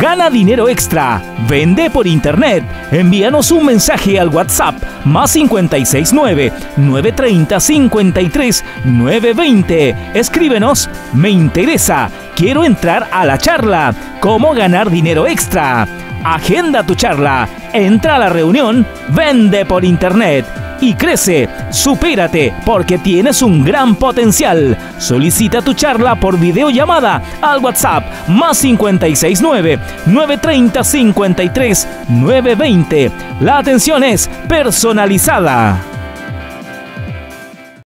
Gana dinero extra. Vende por internet. Envíanos un mensaje al WhatsApp más 569 930 53 920. Escríbenos. Me interesa. Quiero entrar a la charla. ¿Cómo ganar dinero extra? Agenda tu charla. Entra a la reunión. Vende por internet y crece. Supérate porque tienes un gran potencial. Solicita tu charla por videollamada al WhatsApp más 569 930 53 920. La atención es personalizada.